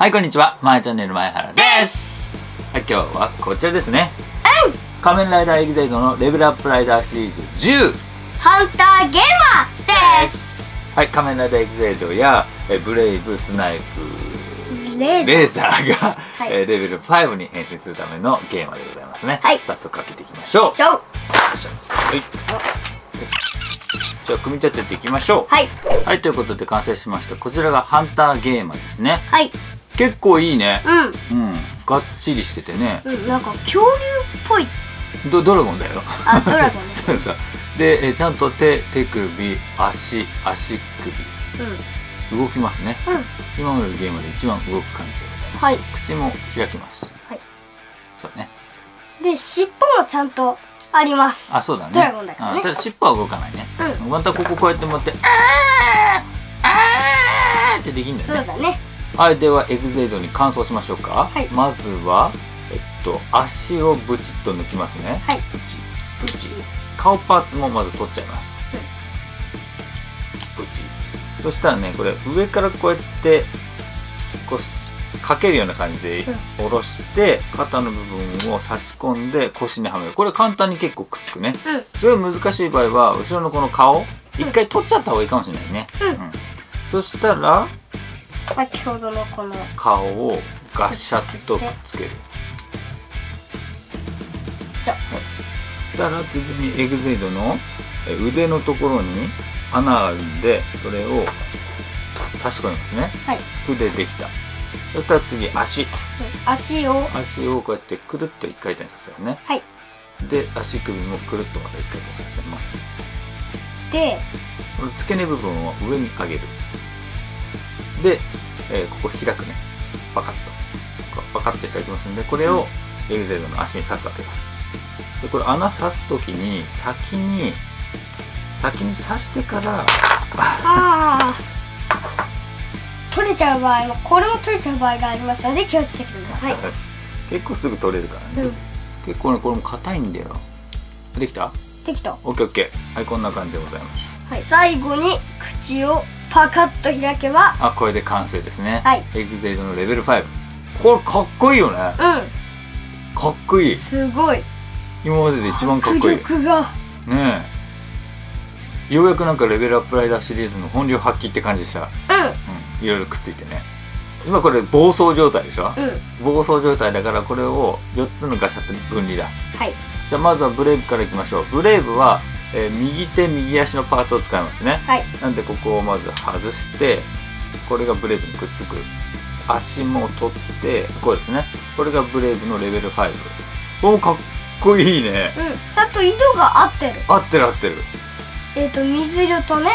はい、こんにちは。まえチャンネル前原です。はい、今日はこちらですね。仮面ライダーエグゼイドのレベルアップライダーシリーズ10。ハンターゲーマですはい、仮面ライダーエグゼイドやえブレイブ、スナイプ、レーザーが、はいえーレベル5に変身するためのゲームでございますね。はい早速開けていきましょう。ショーよいしょはい。じゃあ、組み立てていきましょう。はいはい、ということで完成しました。こちらがハンターゲーマーですね。はい結構いいね。ううん。がっちりしててね。んうんなんか恐竜っぽいドドラゴンだよ。あドラゴン そうそう。で、えちゃんと手、手首、足、足首、動きますね。うんうん今までのゲームで一番動く感じでございます。はい口も開きます。はいそうね。で尻尾もちゃんとありますあ、そうだね。ドラゴンだからねうんただ尻尾は動かないね。うまたこここうやって持って、あーあーってできるんだよね。そうだねはい、ではエグゼイドに乾燥しましょうか。はいまずは、えっと、足をブチッと抜きますね。はいブチ、ブチ。顔パーツもまず取っちゃいます。ブチ。そしたらね、これ上からこうやって、こうす、かけるような感じで下ろして、肩の部分を差し込んで腰にはめる。これ簡単に結構くっつくね。うんすごい難しい場合は、後ろのこの顔、一回取っちゃった方がいいかもしれないね。うんそしたら、先ほどのこの顔をガシャッとくっつける。そうだから次にエグゼイドのえ腕のところに穴があるんでそれを差し込みますね。はい。筆できた。そしたら次足。うん足を。足をこうやってくるっと一回転させるね。はい。で足首もくるっとまた一回転させます。で。この付け根部分を上に上げるで、えーここ開くね。パカッと。パカッと開きますんでこれをエグゼイドの足に刺すわけだ。でこれ穴刺す時に先に先に刺してからああ取れちゃう場合もこれも取れちゃう場合がありますので気をつけてください。結構すぐ取れるからね、うん。結構ねこれも硬いんだよ。できた？できた ?OKOK はいこんな感じでございます。はい最後に口をパカッと開けばあこれで完成ですね、はい。エグゼイドのレベル5これかっこいいよね。うかっこいい。んすごい。今までで一番かっこいい。ねえ。ようやくなんかレベルアップライダーシリーズの本領発揮って感じでした、ううん、いろいろくっついてね。今これ暴走状態でしょ、んうん。暴走状態だからこれを4つのガシャッと分離だ。はい。じゃあまずはブレイブからいきましょう。ブレイブは、えー右手右足のパーツを使いますね。はい。なんでここをまず外してこれがブレイブにくっつく足も取ってこうですね。これがブレイブのレベル5おかっこいいね。うん。ちゃんと色が合ってる。合ってる合ってる。えっ、と水色とね。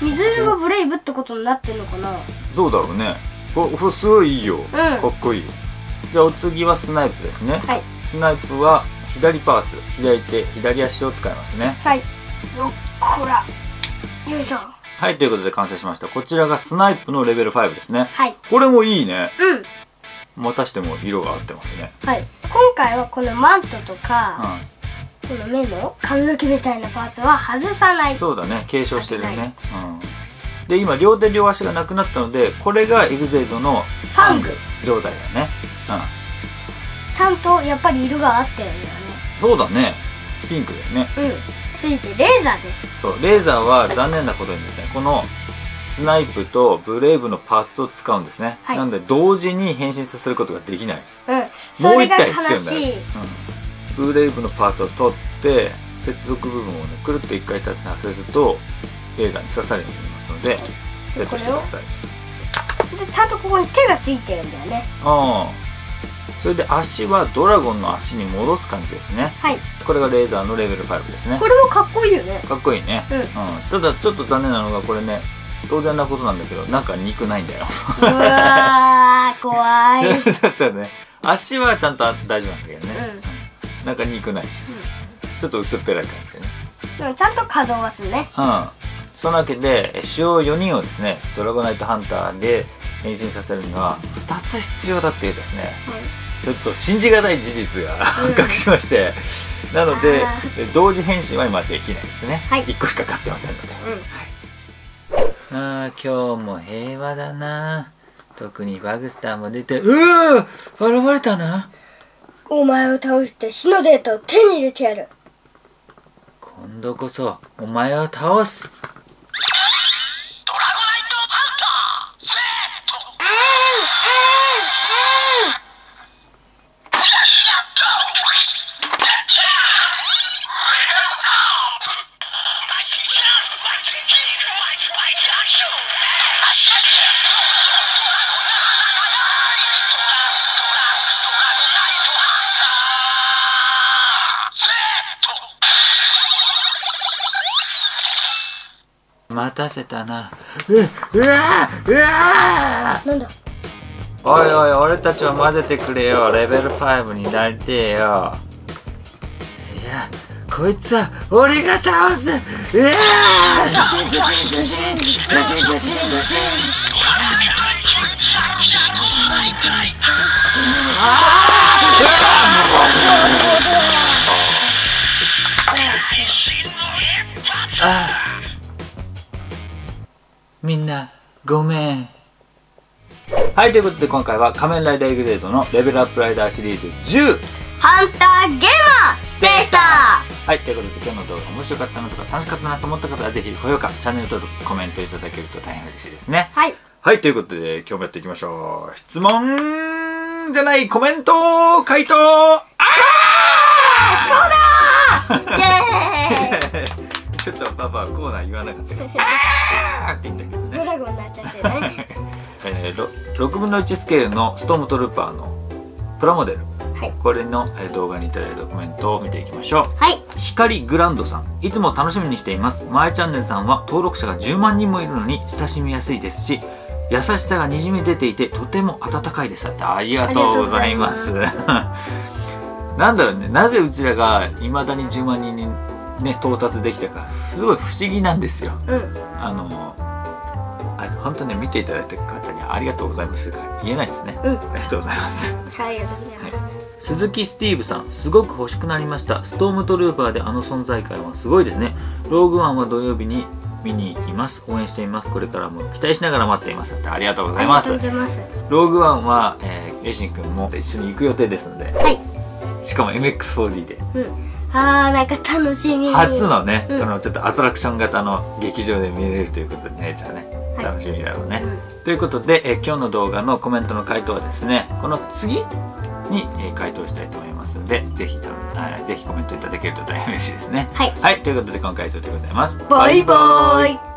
うん。水色がブレイブってことになってるのかな。そうだろうね。ここれすごいいいよ、ん。かっこいいじゃあお次はスナイプですね、はい。スナイプは左パーツ左手左足を使いますね。はい。よっこら。よいしょ。はいということで完成しました。こちらがスナイプのレベル5ですね。はい。これもいいね。うん。またしても色が合ってますね。はい。今回はこのマントとうか、この目の髪の毛みたいなパーツは外さない。んそうだね。継承してるね。うん。で今両手両足がなくなったのでこれがエグゼイドのファング状態だね。ちゃんとやっぱり色が合ってるんだよね。うんそうだね。ピンクだよね。うん。ついてレーザーです。そうレーザーは残念なことにですねこのスナイプとブレイブのパーツを使うんですね、はい。なので同時に変身させることができない。うん。そもうれが一体必要悲しい。になる、うん、ブレイブのパーツを取って接続部分をねくるっと一回立てさせるとレーザーに刺さるようになりますのでセットしてください。でちゃんとここに手がついてるんだよね。ああそれで足はドラゴンの足に戻す感じですね。はい。これがレーザーのレベル5ですね。これもかっこいいよね。かっこいいね、うん。うん、ただちょっと残念なのがこれね当然なことなんだけどなんか肉ないんだよ。うわー怖い。だね足はちゃんと大丈夫なんだけどね、うん。なん。か肉ないです、ちょっと薄っぺらい感じでね。でもちゃんと稼働はするね。うん。そのわけでえ主要4人をですねドラゴナイトハンターで変身させるには2つ必要だっていうですねちょっと信じがたい事実が発覚しまして、なので同時変身は今できないですね、はい。1個しか買ってませんので、うん。あー今日も平和だな。特にバグスターも出てうわ現れたな。お前を倒して死のデータを手に入れてやる。今度こそお前を倒す待たせたな。ううわうわなんだ？おいおい俺たちを混ぜてくれよ。レベル5になりてえよ。いやこいつは俺が倒す。うわあみんなごめん。はいということで今回は仮面ライダーエグゼードのレベルアップライダーシリーズ10ハンターゲーマーでした。はいということで今日の動画面白かったなとか楽しかったなと思った方はぜひ高評価チャンネル登録コメントいただけると大変嬉しいですね。はい。はいということで今日もやっていきましょう。質問じゃないコメント回答。あイエーイー ちょっとパパはコーナー言わなかったから って言ったけどねドラゴンになっちゃってね。えー、ろ6分の1スケールのストームトルーパーのプラモデル。はい。これのえー動画にいただいたコメントを見ていきましょはい、う光グランドさん。いつも楽しみにしています。まえチャンネルさんは登録者が10万人もいるのに親しみやすいですし優しさがにじみ出ていてとても温かいです。ありがとうございます。なんだろうね。なぜうちらがいまだに10万人にね到達できたか。すごい不思議なんですよ。うん。あのあ本当ね見ていただいた方にはありがとうございますが言えないですね、うん。ありがとうございます。はいありがとうござい。ます、鈴木スティーブさんすごく欲しくなりました。ストームトルーパーであの存在感はすごいですね。ローグワンは土曜日に見に行きます。応援しています。これからも期待しながら待っています。ありがとうございます。ローグワンは、えー、レイシン君も一緒に行く予定ですのではい。しかも MX4D で。うん。あーなんか楽しみ。初のね、うん。このちょっとアトラクション型の劇場で見れるということでねじゃあね。はい楽しみだろうね、うん。ということで、えー今日の動画のコメントの回答はですねこの次に、えー回答したいと思いますのでぜひとあーぜひコメントいただけると大変嬉しいですね。はい。はいということで今回は以上でございます。バイバイ